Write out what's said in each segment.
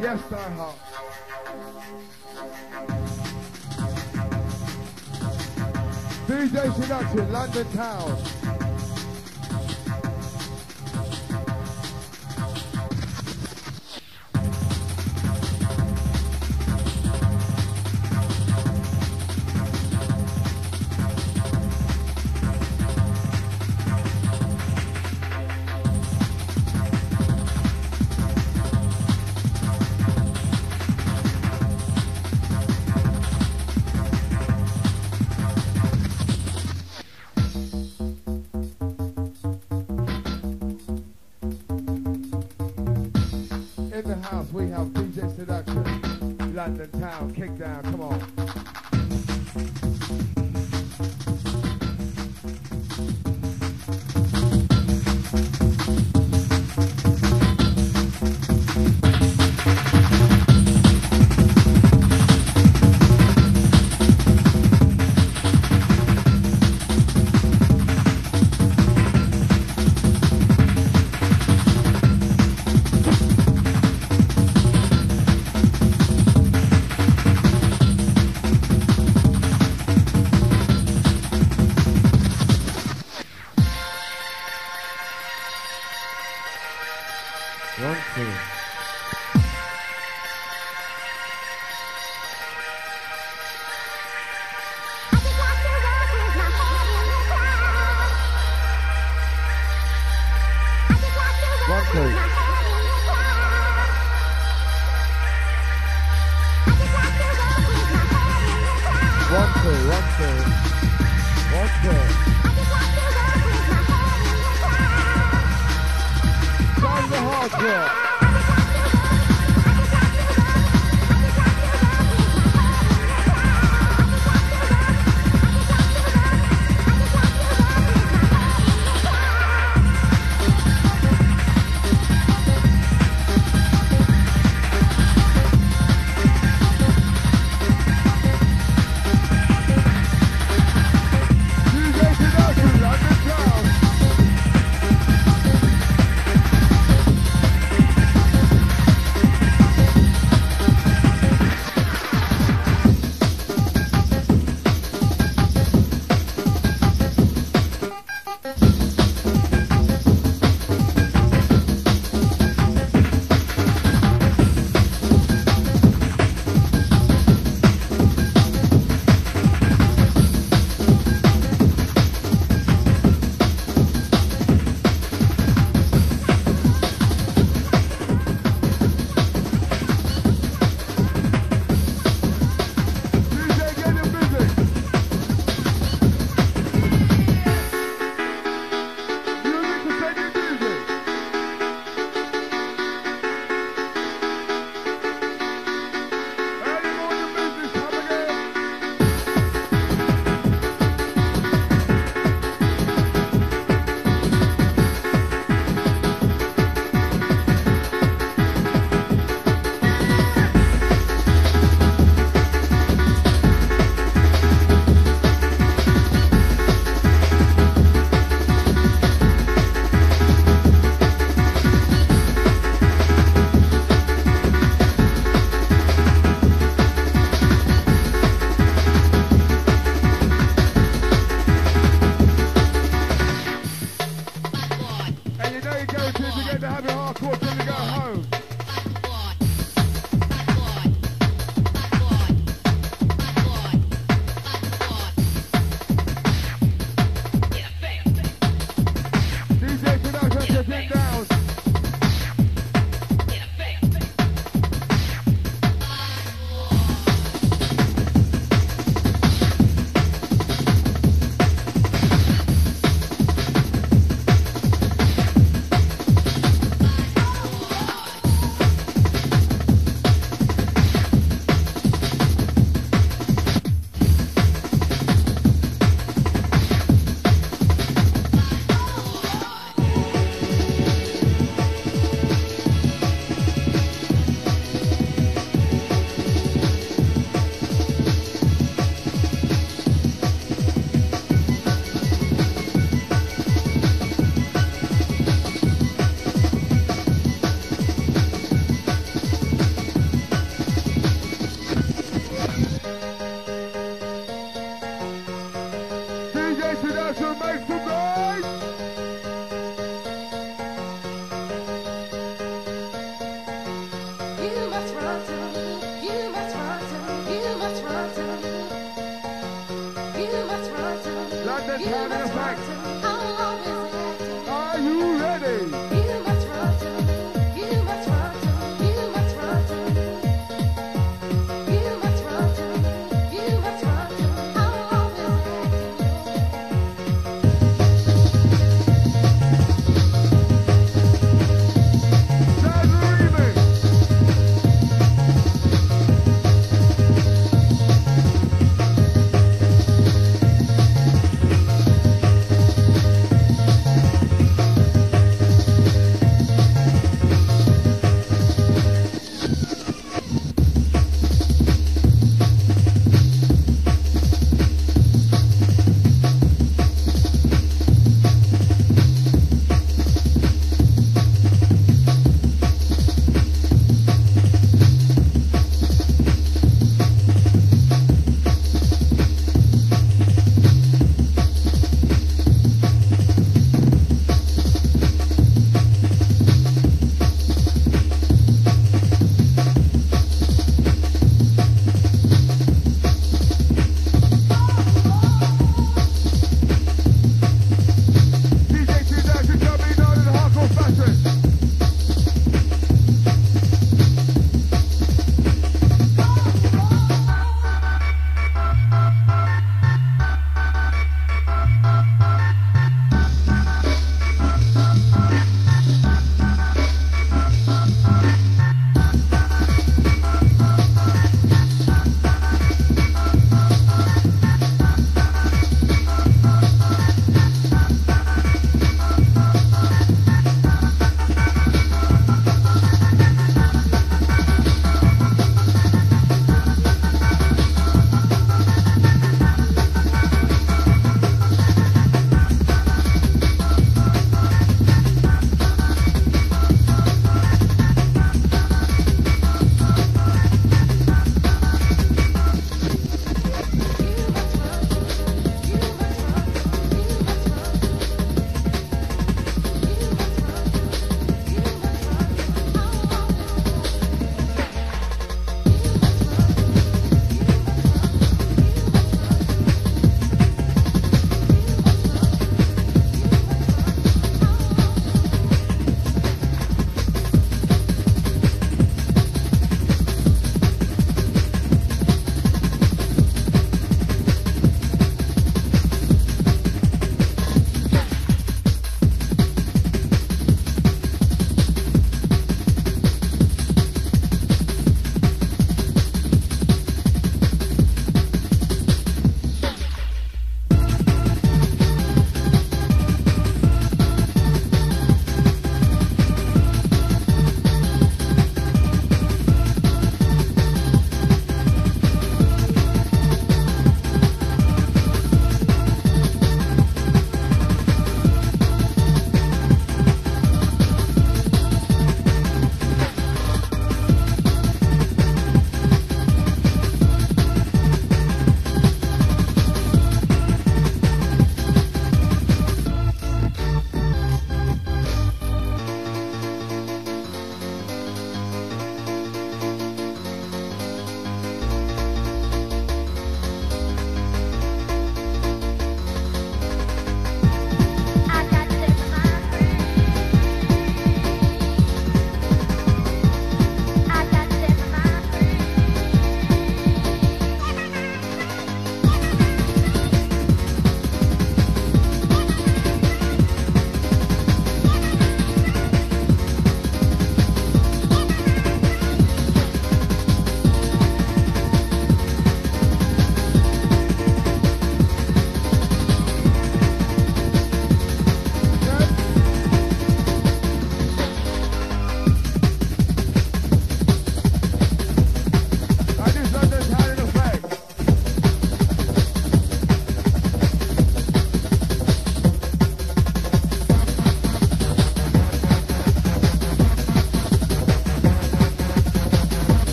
Yes, Diehard. DJ Seduction, London Town. I'll kick that. One, two, one, two. One, two. The hardcore.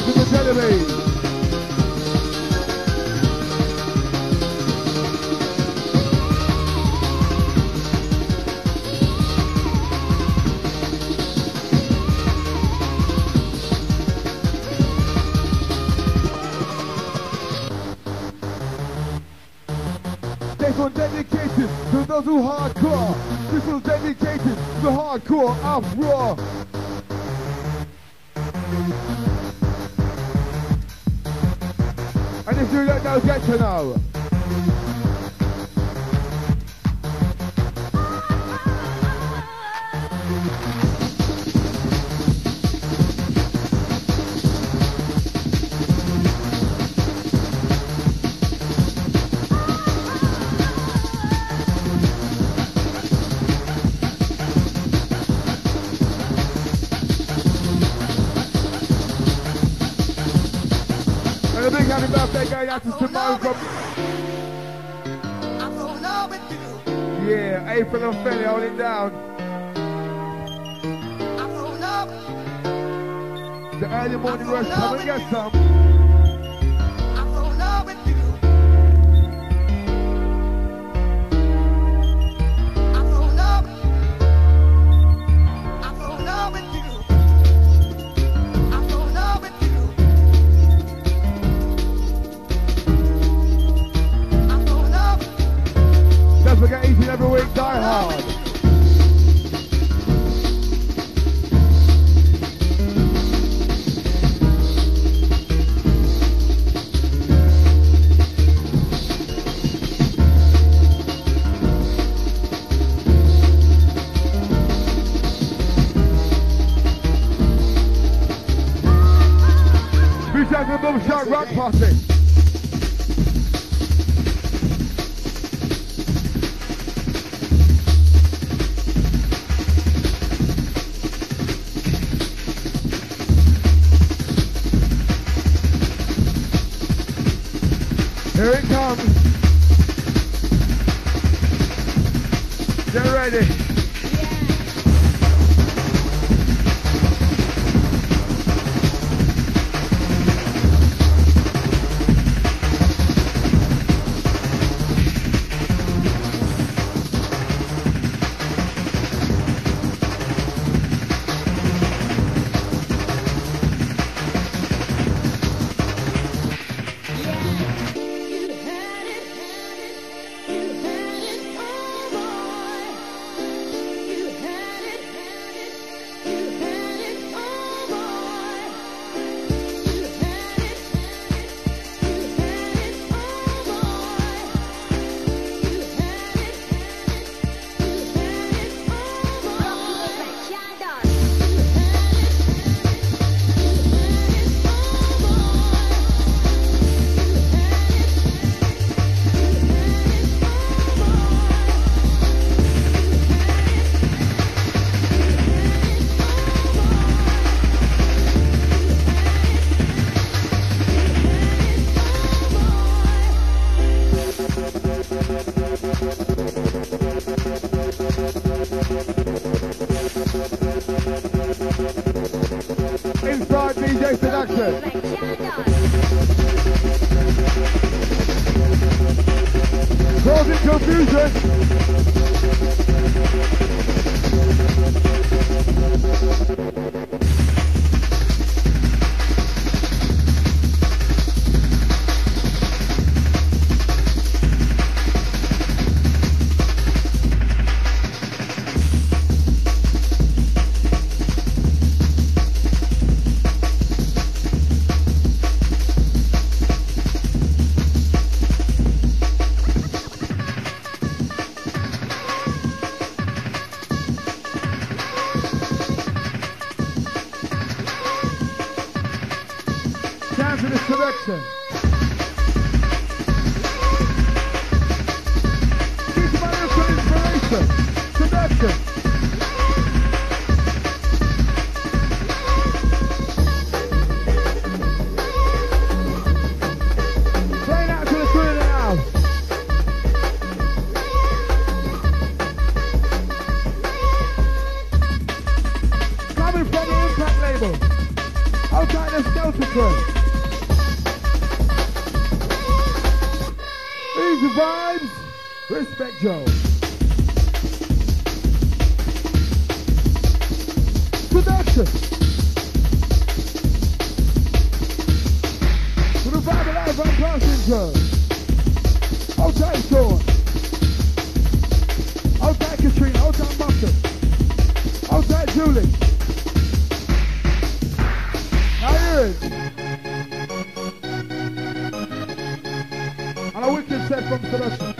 DJ Sebastian Fratelli. This one dedicated to those who hardcore. This one's dedicated to the hardcore of know, get to know. And Philly, hold it down. The early morning rush, come and get some. party. Inside DJ Seduction. Causing confusion. truly. Now hear it. And I wicked set from Celestia.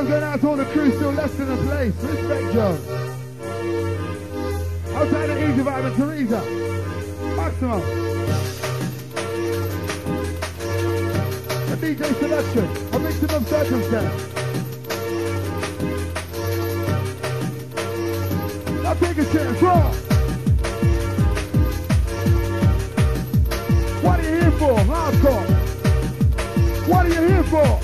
One's going out to all the crew still left in the place. Respect, Joe. Outside the Easy Vibe and Teresa. Maximum. A DJ Seduction. A victim of circumstance. Now take a chance. Roll. What are you here for? Hardcore. What are you here for?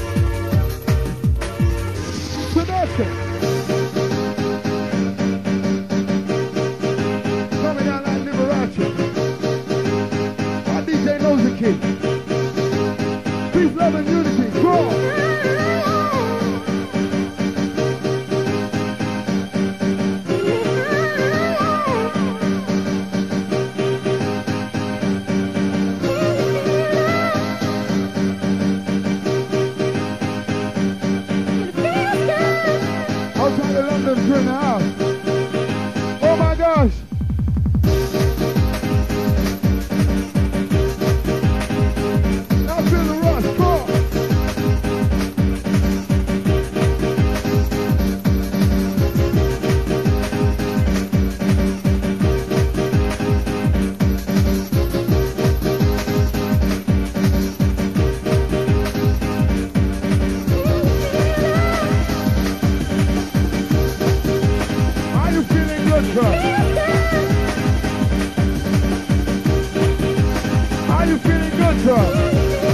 You feeling good, sir?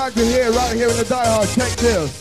like to hear right here in the Diehard. Check this.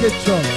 Selection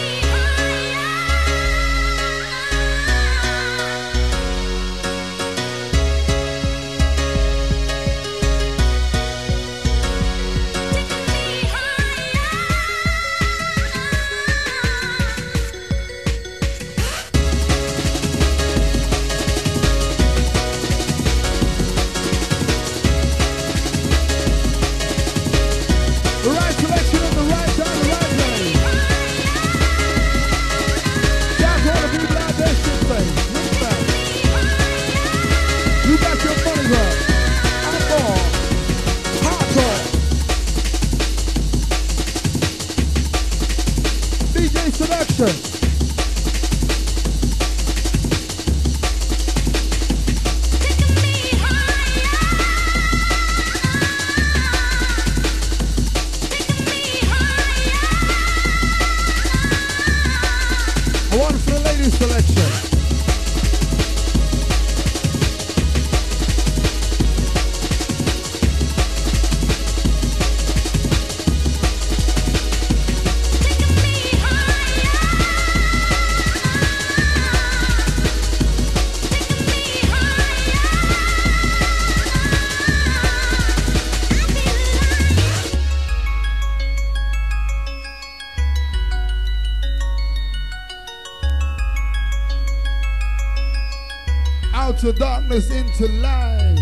darkness life.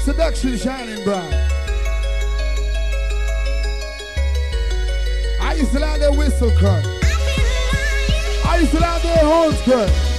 Seduction shining bright. I used to like their whistle cut. I used to like their horns cut.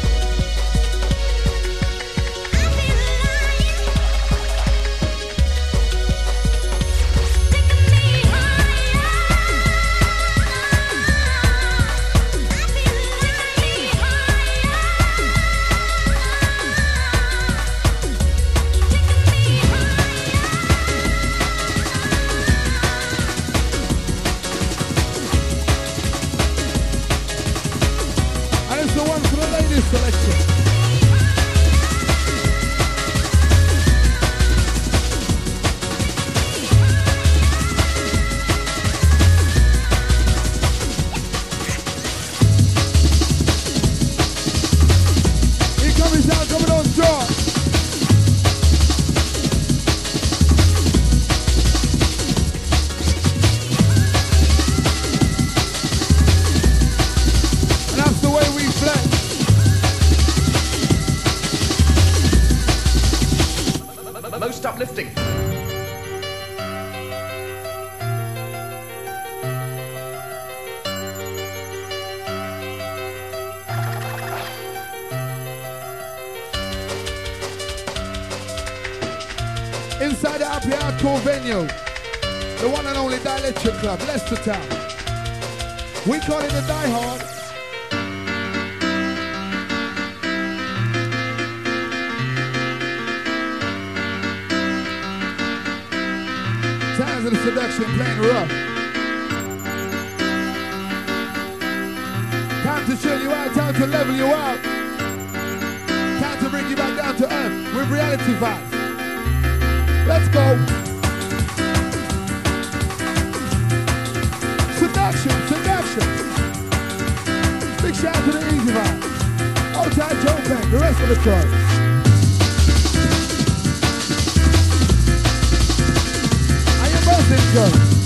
Venue. The one and only Dialectric Club, Leicester Town. We call it the Diehard. Sounds of the seduction playing rough. Time to chill you out, time to level you out. Time to bring you back down to earth with reality vibes. Let's go. Seduction, seduction. Big shout out to the Easy Vibe. Outside Joe Bank, the rest of the crew. How you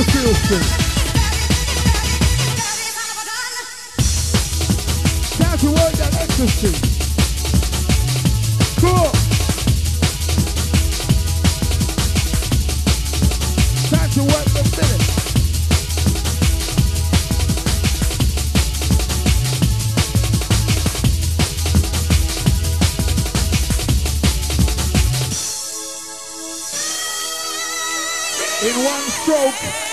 Thing. Time to work that ecstasy. Cool. Time to work the minute. In one stroke.